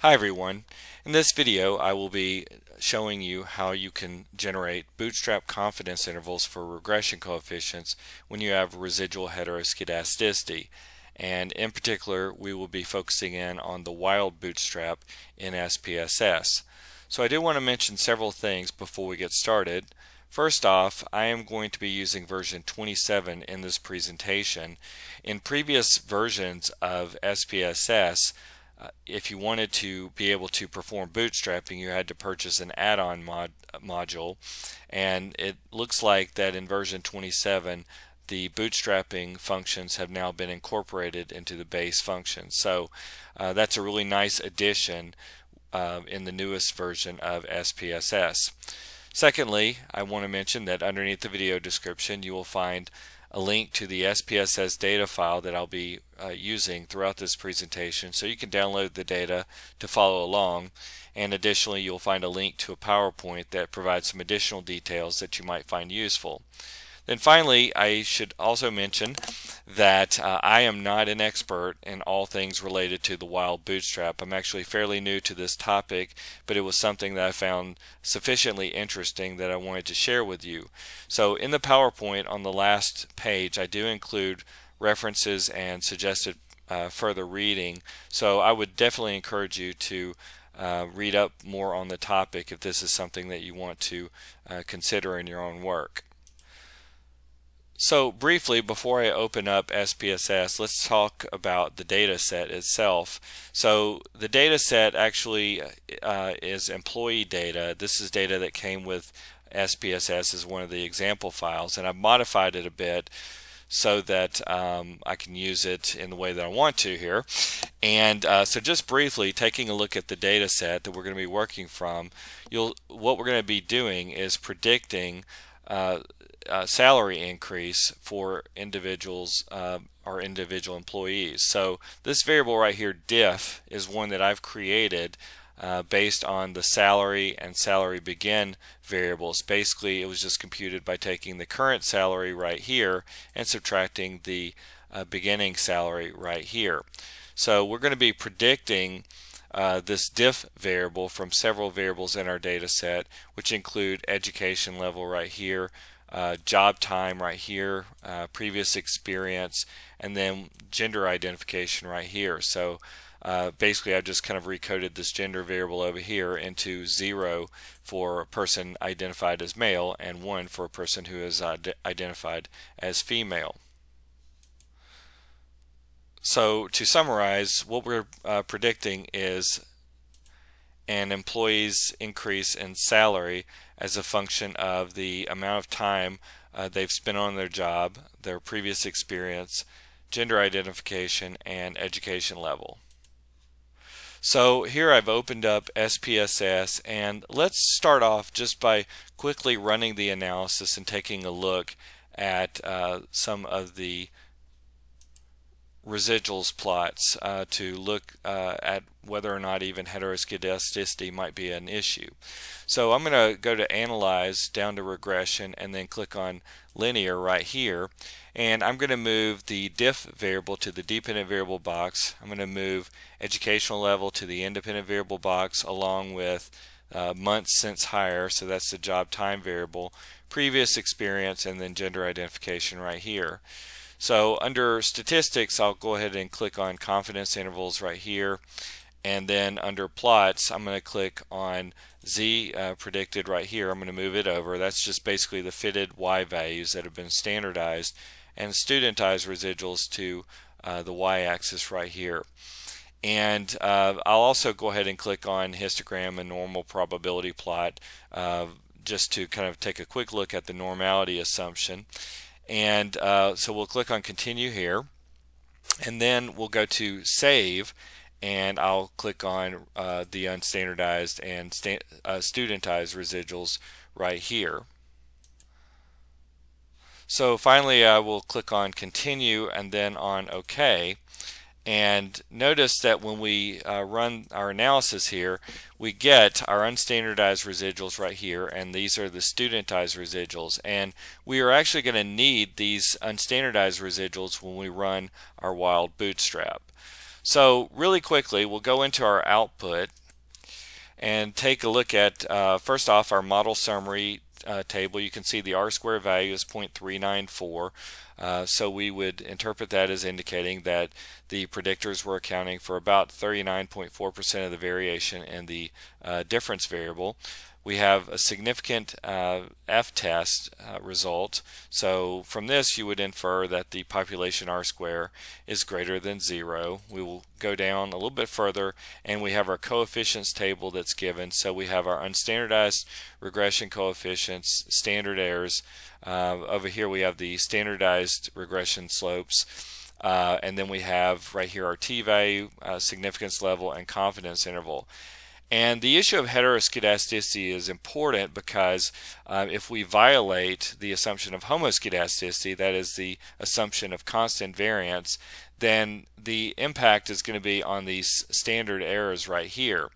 Hi everyone. In this video I will be showing you how you can generate bootstrap confidence intervals for regression coefficients when you have residual heteroskedasticity and in particular we will be focusing in on the wild bootstrap in SPSS. So I do want to mention several things before we get started. First off, I am going to be using version 27 in this presentation. In previous versions of SPSS uh, if you wanted to be able to perform bootstrapping you had to purchase an add-on mod module and it looks like that in version 27 the bootstrapping functions have now been incorporated into the base function so uh, that's a really nice addition uh, in the newest version of SPSS. Secondly, I want to mention that underneath the video description you will find a link to the SPSS data file that I'll be uh, using throughout this presentation so you can download the data to follow along and additionally you'll find a link to a PowerPoint that provides some additional details that you might find useful. Then finally, I should also mention that uh, I am not an expert in all things related to the wild bootstrap. I'm actually fairly new to this topic, but it was something that I found sufficiently interesting that I wanted to share with you. So in the PowerPoint on the last page, I do include references and suggested uh, further reading. So I would definitely encourage you to uh, read up more on the topic if this is something that you want to uh, consider in your own work. So briefly, before I open up SPSS, let's talk about the data set itself. So the data set actually uh, is employee data. This is data that came with SPSS as one of the example files, and I've modified it a bit so that um, I can use it in the way that I want to here. And uh, so just briefly, taking a look at the data set that we're going to be working from, you'll what we're going to be doing is predicting uh, uh, salary increase for individuals uh, or individual employees. So this variable right here, diff, is one that I've created uh, based on the salary and salary begin variables. Basically, it was just computed by taking the current salary right here and subtracting the uh, beginning salary right here. So we're going to be predicting uh, this diff variable from several variables in our data set, which include education level right here, uh, job time right here, uh, previous experience, and then gender identification right here. So uh, basically I've just kind of recoded this gender variable over here into 0 for a person identified as male and 1 for a person who is identified as female. So to summarize, what we're uh, predicting is an employee's increase in salary as a function of the amount of time uh, they've spent on their job, their previous experience, gender identification, and education level. So here I've opened up SPSS and let's start off just by quickly running the analysis and taking a look at uh, some of the residuals plots uh, to look uh, at whether or not even heteroskedasticity might be an issue. So I'm going to go to Analyze down to Regression and then click on Linear right here and I'm going to move the diff variable to the dependent variable box. I'm going to move educational level to the independent variable box along with uh, months since hire so that's the job time variable previous experience and then gender identification right here. So under statistics, I'll go ahead and click on confidence intervals right here. And then under plots, I'm going to click on Z uh, predicted right here. I'm going to move it over. That's just basically the fitted Y values that have been standardized and studentized residuals to uh, the Y-axis right here. And uh, I'll also go ahead and click on histogram and normal probability plot uh, just to kind of take a quick look at the normality assumption. And uh, so we'll click on continue here and then we'll go to save and I'll click on uh, the unstandardized and sta uh, studentized residuals right here. So finally I will click on continue and then on OK and notice that when we uh, run our analysis here, we get our unstandardized residuals right here, and these are the studentized residuals. And we are actually going to need these unstandardized residuals when we run our wild bootstrap. So really quickly, we'll go into our output and take a look at, uh, first off, our model summary uh, table. You can see the R-square value is 0.394. Uh, so we would interpret that as indicating that the predictors were accounting for about 39.4% of the variation in the uh, difference variable we have a significant uh, f-test uh, result. So from this you would infer that the population r-square is greater than zero. We will go down a little bit further and we have our coefficients table that's given. So we have our unstandardized regression coefficients, standard errors. Uh, over here we have the standardized regression slopes. Uh, and then we have right here our t-value, uh, significance level, and confidence interval. And the issue of heteroskedasticity is important because uh, if we violate the assumption of homoskedasticity, that is the assumption of constant variance, then the impact is going to be on these standard errors right here.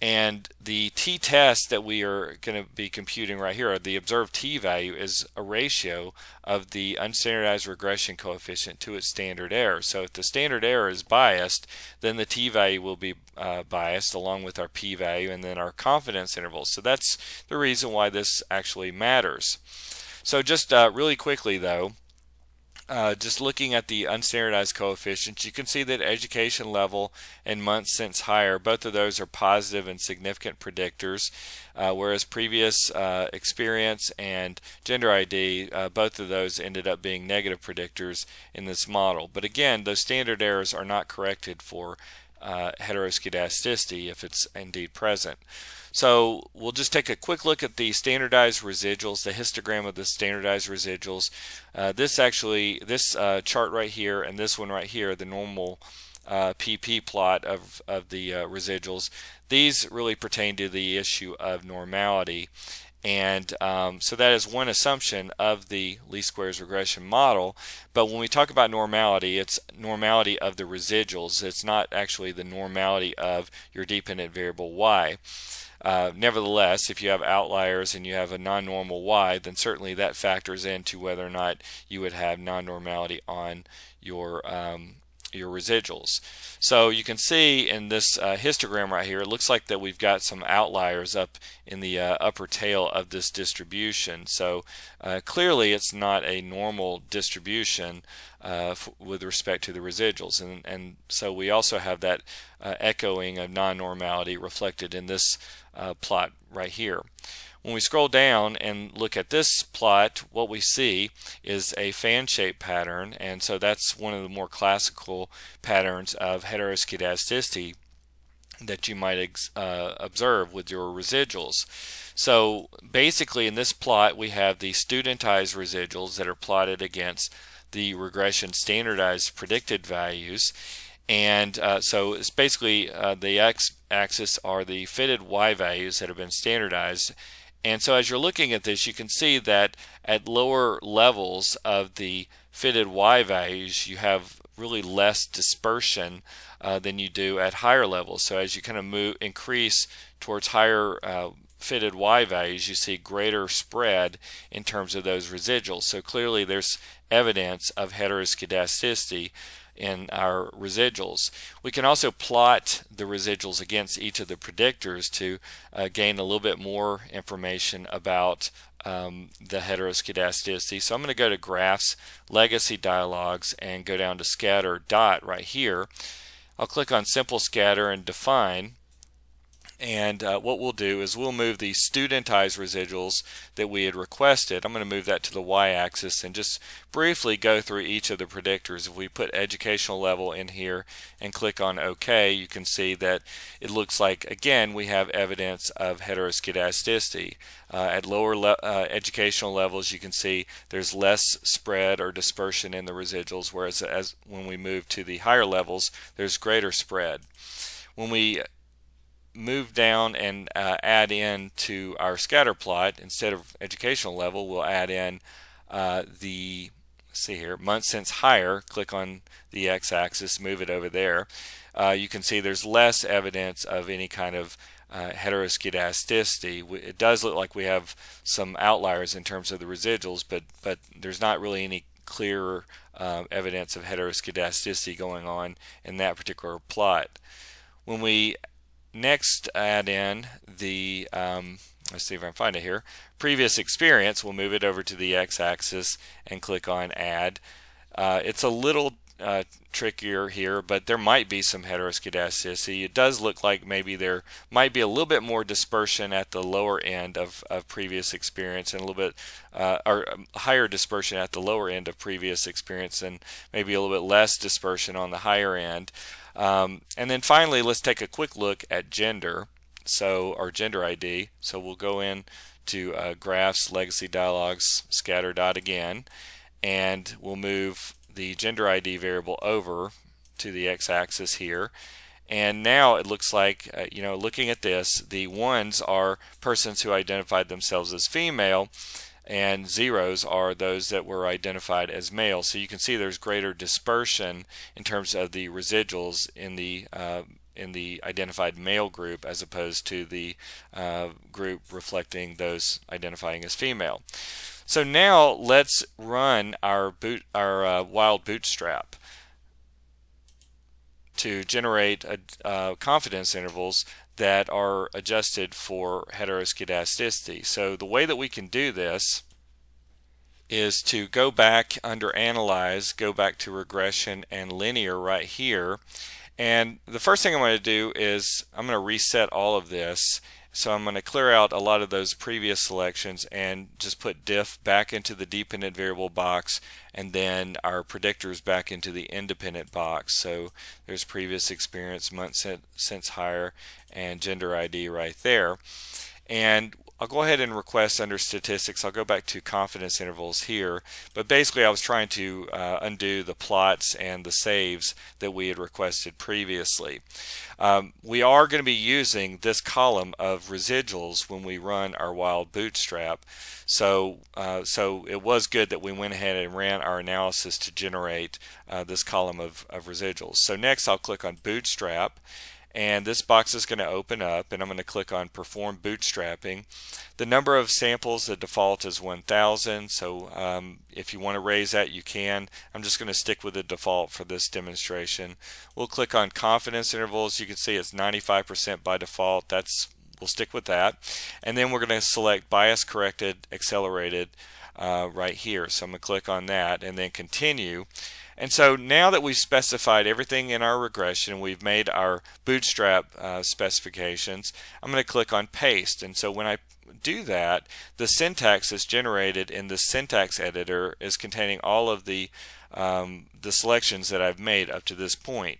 And the t-test that we are going to be computing right here, the observed t-value, is a ratio of the unstandardized regression coefficient to its standard error. So if the standard error is biased, then the t-value will be uh, biased along with our p-value and then our confidence intervals. So that's the reason why this actually matters. So just uh, really quickly though, uh, just looking at the unstandardized coefficients, you can see that education level and months since hire, both of those are positive and significant predictors, uh, whereas previous uh, experience and gender ID, uh, both of those ended up being negative predictors in this model. But again, those standard errors are not corrected for uh, heteroskedasticity if it's indeed present. So we'll just take a quick look at the standardized residuals, the histogram of the standardized residuals. Uh, this actually, this uh, chart right here and this one right here, the normal uh, PP plot of, of the uh, residuals, these really pertain to the issue of normality. And um, so that is one assumption of the least squares regression model. But when we talk about normality, it's normality of the residuals. It's not actually the normality of your dependent variable y. Uh, nevertheless, if you have outliers and you have a non-normal y, then certainly that factors into whether or not you would have non-normality on your um, your residuals. So you can see in this uh, histogram right here, it looks like that we've got some outliers up in the uh, upper tail of this distribution. So uh, clearly it's not a normal distribution uh, with respect to the residuals. And, and so we also have that uh, echoing of non-normality reflected in this uh, plot right here. When we scroll down and look at this plot, what we see is a fan-shaped pattern, and so that's one of the more classical patterns of heteroskedasticity that you might uh, observe with your residuals. So basically in this plot we have the studentized residuals that are plotted against the regression standardized predicted values and uh, so it's basically uh, the x-axis are the fitted y values that have been standardized. And so as you're looking at this, you can see that at lower levels of the fitted y values, you have really less dispersion uh, than you do at higher levels. So as you kind of move increase towards higher uh, fitted y values, you see greater spread in terms of those residuals. So clearly there's evidence of heteroskedasticity in our residuals. We can also plot the residuals against each of the predictors to uh, gain a little bit more information about um, the heteroskedasticity. So I'm going to go to Graphs, Legacy Dialogs, and go down to Scatter Dot right here. I'll click on Simple Scatter and Define. And uh, what we'll do is we'll move the studentized residuals that we had requested. I'm going to move that to the y-axis and just briefly go through each of the predictors. If we put educational level in here and click on OK, you can see that it looks like, again, we have evidence of heteroskedasticity. Uh, at lower le uh, educational levels, you can see there's less spread or dispersion in the residuals, whereas as when we move to the higher levels, there's greater spread. When we move down and uh, add in to our scatter plot instead of educational level we'll add in uh, the see here months since hire click on the x-axis move it over there uh, you can see there's less evidence of any kind of uh, heteroskedasticity it does look like we have some outliers in terms of the residuals but but there's not really any clear uh, evidence of heteroskedasticity going on in that particular plot. When we next add in the, um, let's see if I can find it here, previous experience, we'll move it over to the x-axis and click on add. Uh, it's a little uh, trickier here, but there might be some heteroskedasticity. It does look like maybe there might be a little bit more dispersion at the lower end of, of previous experience and a little bit uh, or um, higher dispersion at the lower end of previous experience and maybe a little bit less dispersion on the higher end. Um, and then finally, let's take a quick look at gender. So our gender ID. So we'll go in to uh, graphs, legacy dialogs, scatter dot again, and we'll move the gender ID variable over to the x-axis here. And now it looks like, uh, you know, looking at this, the ones are persons who identified themselves as female, and zeros are those that were identified as male. So you can see there's greater dispersion in terms of the residuals in the uh, in the identified male group as opposed to the uh, group reflecting those identifying as female. So now let's run our boot our uh, wild bootstrap to generate a, uh, confidence intervals that are adjusted for heteroskedasticity. So the way that we can do this is to go back under analyze, go back to regression and linear right here. And the first thing I'm going to do is I'm going to reset all of this so I'm going to clear out a lot of those previous selections and just put diff back into the dependent variable box and then our predictors back into the independent box. So there's previous experience, month since hire, and gender ID right there. And I'll go ahead and request under statistics. I'll go back to confidence intervals here. But basically I was trying to uh, undo the plots and the saves that we had requested previously. Um, we are going to be using this column of residuals when we run our wild bootstrap. So, uh, so it was good that we went ahead and ran our analysis to generate uh, this column of, of residuals. So next I'll click on bootstrap and this box is going to open up and I'm going to click on perform bootstrapping. The number of samples the default is 1000 so um, if you want to raise that you can. I'm just going to stick with the default for this demonstration. We'll click on confidence intervals. You can see it's 95% by default. That's we'll stick with that. And then we're going to select bias corrected accelerated uh, right here. So I'm going to click on that and then continue and so now that we've specified everything in our regression, we've made our bootstrap uh, specifications, I'm going to click on paste. And so when I do that, the syntax that's generated in the syntax editor is containing all of the, um, the selections that I've made up to this point.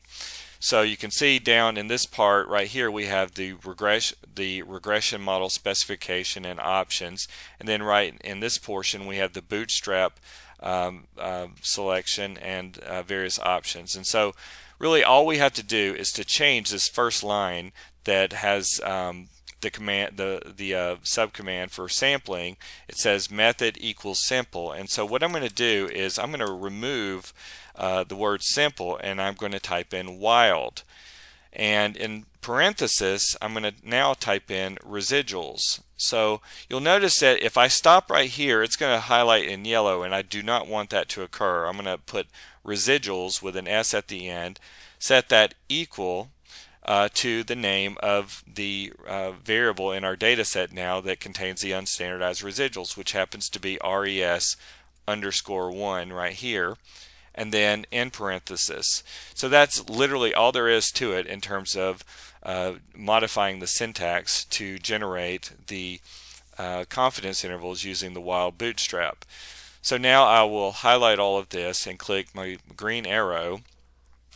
So you can see down in this part right here we have the regression the regression model specification and options and then right in this portion we have the bootstrap um, uh, selection and uh, various options. And so really all we have to do is to change this first line that has um, the command the the uh, subcommand for sampling. It says method equals simple and so what I'm going to do is I'm going to remove uh, the word simple and I'm going to type in wild. And in parenthesis I'm going to now type in residuals. So you'll notice that if I stop right here it's going to highlight in yellow and I do not want that to occur. I'm going to put residuals with an S at the end set that equal uh, to the name of the uh, variable in our data set now that contains the unstandardized residuals which happens to be res underscore 1 right here and then in parenthesis. So that's literally all there is to it in terms of uh, modifying the syntax to generate the uh, confidence intervals using the wild bootstrap. So now I will highlight all of this and click my green arrow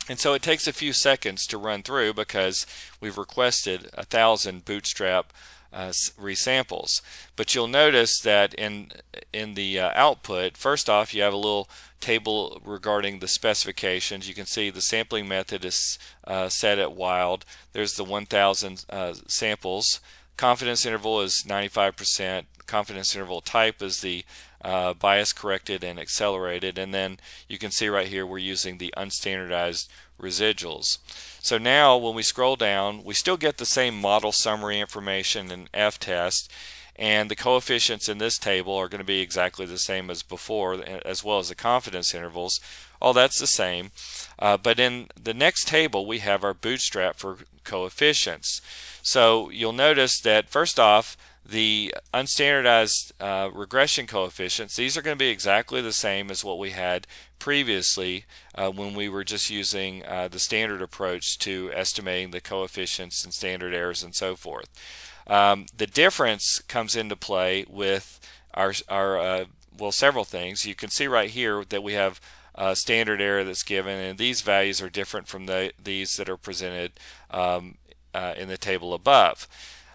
and so it takes a few seconds to run through because we've requested a thousand bootstrap uh, resamples. But you'll notice that in in the uh, output, first off, you have a little table regarding the specifications. You can see the sampling method is uh, set at wild. There's the 1,000 uh, samples. Confidence interval is 95%. Confidence interval type is the uh, bias corrected and accelerated. And then you can see right here we're using the unstandardized residuals. So now when we scroll down, we still get the same model summary information and f-test. and the coefficients in this table are going to be exactly the same as before as well as the confidence intervals all that's the same uh, but in the next table we have our bootstrap for coefficients so you'll notice that first off the unstandardized uh, regression coefficients these are going to be exactly the same as what we had previously uh, when we were just using uh, the standard approach to estimating the coefficients and standard errors and so forth um, the difference comes into play with our, our uh, well, several things. You can see right here that we have a standard error that's given, and these values are different from the, these that are presented um, uh, in the table above.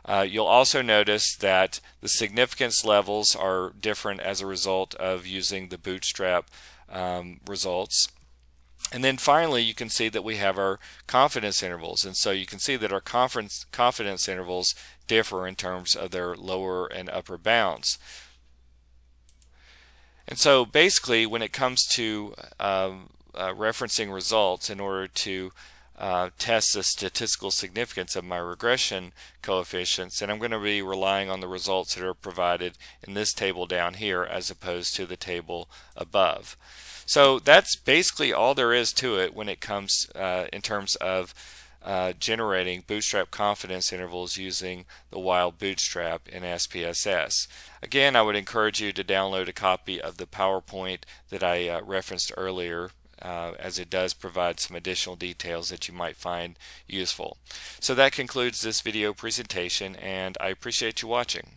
Uh, you'll also notice that the significance levels are different as a result of using the bootstrap um, results. And then finally, you can see that we have our confidence intervals. And so you can see that our confidence intervals differ in terms of their lower and upper bounds. And so basically, when it comes to um, uh, referencing results in order to uh, test the statistical significance of my regression coefficients, and I'm going to be relying on the results that are provided in this table down here as opposed to the table above. So that's basically all there is to it when it comes uh, in terms of uh, generating bootstrap confidence intervals using the wild bootstrap in SPSS. Again, I would encourage you to download a copy of the PowerPoint that I uh, referenced earlier uh, as it does provide some additional details that you might find useful. So that concludes this video presentation and I appreciate you watching.